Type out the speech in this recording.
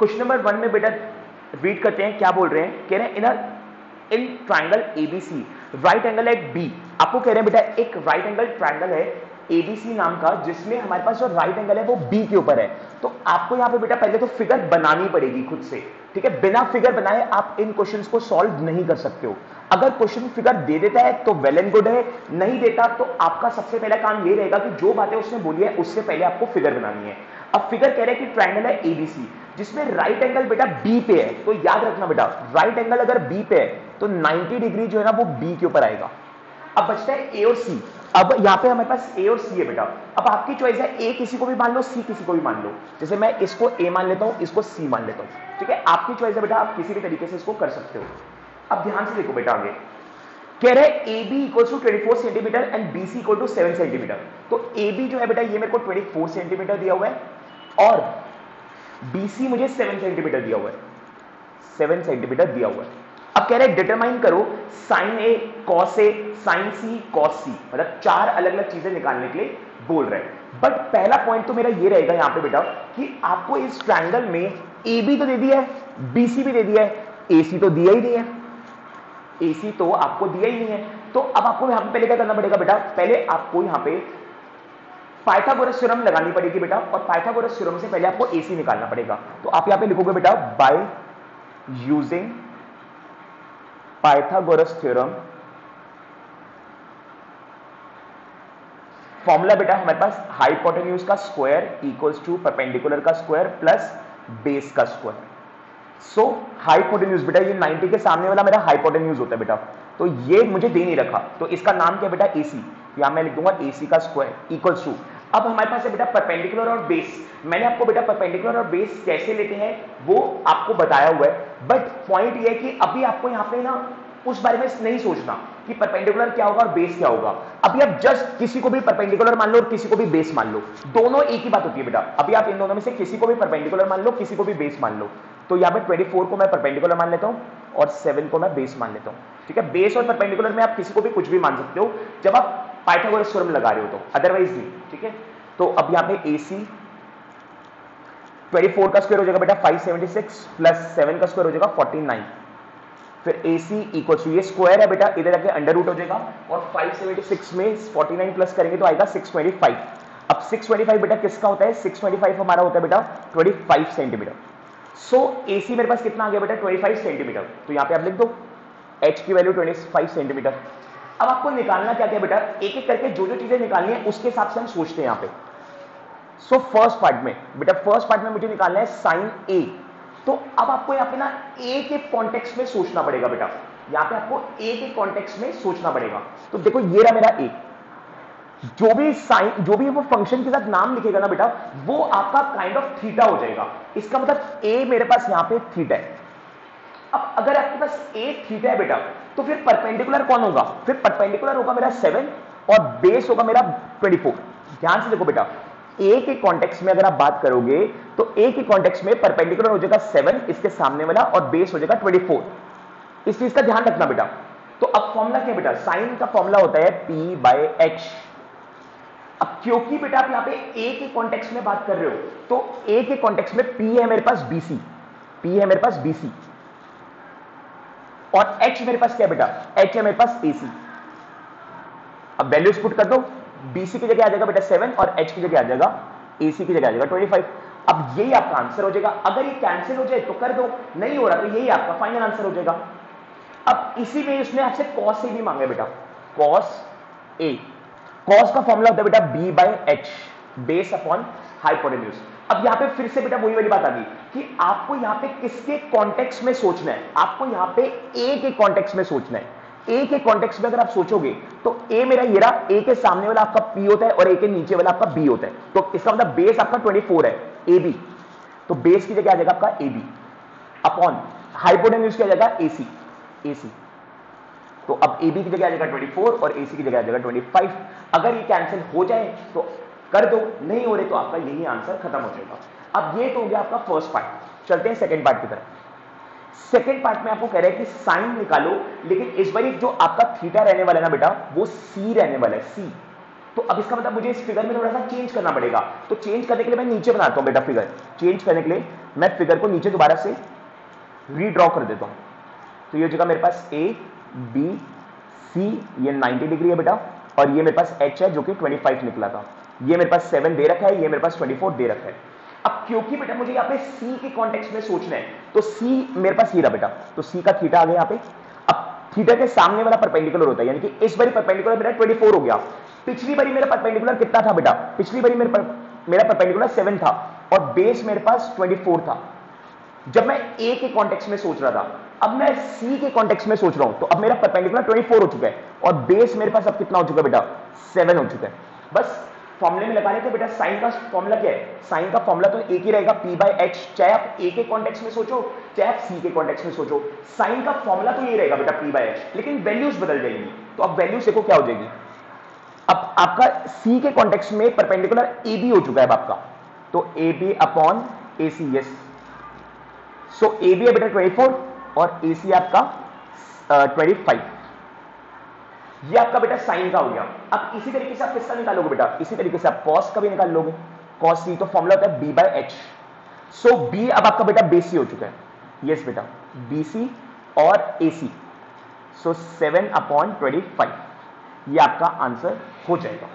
Question number one में बेटा read करते हैं, क्या बोल रहे हैं? कह रहे हैं in in triangle ABC right angle at B आपको कह रहे हैं बेटा, एक राइट एंगल ट्राइंगल है एबीसी नाम का, जिसमें हमारे पास जो राइट एंगल है वो बी के ऊपर है। तो आपको यहाँ पे बेटा पहले तो फिगर बनानी पड़ेगी खुद से, ठीक है? बिना फिगर बनाए आप इन क्वेश्चंस को सॉल्व नहीं कर सकते हो। अगर क्वेश्चन फिगर दे देता है तो वेल एंड गुड है, नहीं देता तो आपका सबसे पहला काम ये रहेगा कि जो बातें उसने बोली है, उससे पहले आपको फिगर बनानी है। अब फिगर कह रहे हैं कि ट्राइंगल है एबीसी जिसमें राइट एंगल बेटा बी पे है। तो याद रखना बेटा राइट एंगल अगर बी पे है तो 90 डिग्री जो है ना, वो बी के ऊपर आएगा। अब बचता है ए और सी अब यहाँ पे हमारे पास ए और सी है बेटा। अब आपकी चॉइस है ए किसी को भी मान लो सी किसी को भी मान लो। जैसे मैं इसको ए मान लेता हूँ, इसको सी मान लेता हूँ। ठीक है? आपकी चॉइस है बेटा, आप किसी भी तरीके से इसको कर सकते हो। अब ध्यान से देखो बेटा आगे। कह रहे A B equal to twenty four centimetre and B C equal to seven centimetre तो ए बी जो है बेटा, ये मेरे को ट्वेंटी फोर सेंटीमीटर दिया हुआ है। और सी मुझे सेवन सेंटीमीटर दिया हुआ है। सेवन सेंटीमीटर दिया हुआ है। अब कह रहे हैं डिटरमाइन करो sine A cos A sine C cos C मतलब चार अलग अलग चीज़ें निकालने के लिए बोल रहे हैं। बट पहला पॉइंट तो मेरा ये रहेगा यहाँ पे बेटा कि आपको इस ट्रायंगल में ए बी तो दे दिया है बी सी भी दे दिया है। ए सी तो दिया ही नहीं है। एसी तो आपको दिया ही नहीं है। तो अब आपको यहाँ पे पहले क्या करना पड़ेगा बेटा? पहले आपको यहाँ पे पाइथागोरस थ्योरम लगानी पड़ेगी बेटा, और पाइथागोरस थ्योरम से पहले आपको एसी निकालना पड़ेगा। तो आप यहाँ पे लिखोगे बेटा by using Pythagoras theorem. Formula बेटा, हमारे पास हाइपोटेन्यूज का स्क्वायर इक्वल्स टू परपेंडिकुलर का स्क्वायर प्लस बेस का स्क्वायर सो हाइपोटेन्यूज बेटा, ये 90 के सामने वाला मेरा हाइपोटेन्यूज होता है बेटा। तो ये मुझे दे नहीं रखा। तो इसका नाम क्या बेटा एसी यहाँ मैं लिख दूँगा एसी का स्क्वायर इक्वल्स टू अब हमारे पास है बेटा परपेंडिकुलर और बेस मैंने आपको बेटा परपेंडिकुलर और बेस कैसे लेते हैं, वो आपको बताया हुआ है. बट पॉइंट ये है कि अभी आपको यहाँ पे ना उस बारे में नहीं सोचना कि परपेंडिकुलर क्या होगा और बेस क्या होगा. अभी आप जस्ट किसी को भी परपेंडिकुलर मान लो और किसी को भी बेस मान लो. दोनों एक ही बात होती है बेटा. अभी आप इन दोनों में से किसी को भी परपेंडिकुलर मान लो, किसी को भी बेस मान लो. तो यहाँ पे 24 को मैं परपेंडिकुलर मान लेता हूँ और 7 को मैं बेस मान लेता हूँ. ठीक है? बेस और परपेंडिकुलर में आप किसी को भी कुछ भी मान सकते हो. जब आप पाइथागोरस थ्योरम लगा रहे हो तो अदरवाइज़ नहीं ठीक है? तो अब यहाँ पे AC 24 का स्क्वायर हो जाएगा बेटा 576 प्लस 7 का स्क्वायर हो जाएगा 49 फिर AC इक्वल टू ये स्क्वायर है बेटा इधर आके अंडर रूट हो जाएगा और 576 में 49 प्लस करेंगे तो आएगा 625 अब 625 बेटा किसका होता है? 625 हमारा होता है बेटा 25 सेंटीमीटर सो so, एसी मेरे पास कितना आ गया बेटा? 25 सेंटीमीटर तो यहाँ पे आप लिख दो एच की वैल्यू 25 सेंटीमीटर अब आपको निकालना क्या क्या बेटा? एक एक करके जो जो चीज़ें निकालनी है, उसके हिसाब से हम सोचते हैं यहाँ पे। सो फ़र्स्ट पार्ट में, बेटा फ़र्स्ट पार्ट में मुझे निकालना है साइन ए तो अब आपको यहाँ पे ना ए के कॉन्टेक्स्ट में सोचना पड़ेगा बेटा। यहाँ पे आपको ए के कॉन्टेक्स्ट में सोचना पड़ेगा। तो देखो, ये रहा मेरा ए जो भी साइन जो भी वो फ़ंक्शन के साथ नाम लिखेगा ना बेटा, वो आपका काइंड ऑफ़ थीटा हो जाएगा। इसका मतलब ए मेरे पास यहाँ पे थीटा है। अब अगर आपके पास ए थीटा है बेटा तो फिर परपेंडिकुलर कौन होगा? फिर परपेंडिकुलर होगा मेरा सेवन और बेस होगा मेरा ट्वेंटी फोर ध्यान से देखो बेटा ए के कॉन्टेक्स्ट में अगर आप बात करोगे तो ए के कॉन्टेक्स्ट में परपेंडिकुलर हो जाएगा सेवन इसके सामने वाला और बेस हो जाएगा ट्वेंटी फोर इस चीज़ का ध्यान रखना बेटा। तो अब फॉर्मूला क्या बेटा? साइन का फॉर्मूला होता है पी बाय एच अब क्योंकि बेटा आप यहाँ पे ए के कॉन्टेक्स्ट में बात कर रहे हो तो ए के कॉन्टेक्स्ट में पी है मेरे पास बीसी पी है मेरे पास बीसी और एच मेरे पास क्या बेटा? एच है मेरे पास एसी अब वैल्यूज़ पुट कर दो। बीसी की जगह आ जाएगा बेटा सेवन और एच की जगह आ जाएगा एसी की जगह आ जाएगा ट्वेंटी फाइव अब यही आपका आंसर हो जाएगा। अगर ये कैंसिल हो जाए तो कर दो। नहीं हो रहा तो यही आपका फाइनल आंसर हो जाएगा। अब इसी में उसने आपसे कॉस ए भी मांगे बेटा। कॉस ए कॉस का फॉर्मूला होता है बेटा B by H base upon hypotenuse अब यहाँ पे फिर से बेटा वही वाली बात आ गई कि आपको यहाँ पे किसके कॉन्टेक्स्ट में सोचना है? आपको यहाँ पे ए के कॉन्टेक्स्ट में सोचना है। ए के कॉन्टेक्स्ट में अगर आप सोचोगे तो ए मेरा ये रहा ए के सामने वाला आपका पी होता है और ए के नीचे वाला आपका बी होता है। तो इसका मतलब बेस आपका 24 है ए बी तो बेस की जगह आ जाएगा आपका ए बी अपॉन हाइपोटेन्यूज की जाएगा ए सी ए सी तो अब ए बी की जगह आ जाएगा 24 और ए सी की जगह आ जाएगा 25 अगर ये कैंसिल हो जाए तो कर दो, नहीं हो रहे तो आपका यही आंसर खत्म हो जाएगा। अब ये तो हो गया आपका फ़र्स्ट पार्ट चलते हैं सेकेंड पार्ट की तरफ़। सेकेंड पार्ट में आपको कह रहे हैं कि साइन निकालो, लेकिन इस बार जो आपका थीटा रहने वाला है ना बेटा, वो सी रहने वाला है सी तो अब इसका मतलब मुझे इस फिगर में थोड़ा सा चेंज करना पड़ेगा। तो चेंज करने के लिए मैं नीचे बनाता हूँ बेटा फिगर चेंज करने के लिए मैं फिगर को नीचे दोबारा से रीड्रॉ कर देता हूँ। तो ये हो जाएगा मेरे पास ए बी सी ये 90 डिग्री है बेटा, और ये मेरे पास एच है जो कि 25 निकला था। ये मेरे पास 7 दे रखा है ये मेरे पास 24 दे रखा है। अब क्योंकि बेटा मुझे यहाँ पे सी के कॉन्टेक्स्ट में सोचना है तो सी मेरे पास ये रहा बेटा तो सी का थीटा आ गया यहाँ पे। अब थीटा के सामने वाला परपेंडिकुलर होता है यानी कि इस बारी परपेंडिकुलर मेरा 24 हो गया। पिछली बारी मेरा परपेंडिकुलर कितना था बेटा? पिछली बारी मेरे पर, मेरा परपेंडिकुलर 7 था और बेस मेरे पास 24 था। जब मैं ए के कॉन्टेक्स्ट में सोच रहा था अब मैं सी के कॉन्टेक्स्ट में सोच रहा हूँ तो अब मेरा परपेंडिकुलर 24 हो चुका है और बेस मेरे पास अब कितना हो चुका है बेटा? 7 हो चुका है। बस फॉर्मूले में लगाने थे बेटा साइन का फॉर्मूला क्या है? साइन का फॉर्मूला तो एक ही रहेगा पी बाई एच चाहे आप ए के कॉन्टेक्स्ट में सोचो, चाहे आप सी के कॉन्टेक्स्ट में सोचो साइन का फॉर्मूला तो यही रहेगा, बेटा पी बाई एच लेकिन वैल्यूज़ बदल जाएँगी। तो अब वैल्यूज़ देखो क्या हो जाएगी। अब आपका सी के कॉन्टेक्स्ट में परपेंडिकुलर ए बी हो चुका है आपका। तो A B upon A C yes so A B है बेटा 24 और ए सी आपका ट्वेंटी फाइव ये आपका बेटा साइन का हो गया। अब इसी तरीके से आप किसका निकालोगे बेटा? इसी तरीके से आप कॉस का भी निकाल लोगे कॉस सी तो फॉर्मूला होता है B by H so B अब आपका बेटा बेसी हो चुका है। यस yes, बेटा। बीसी और A C so seven upon twenty five ये आपका आंसर हो जाएगा।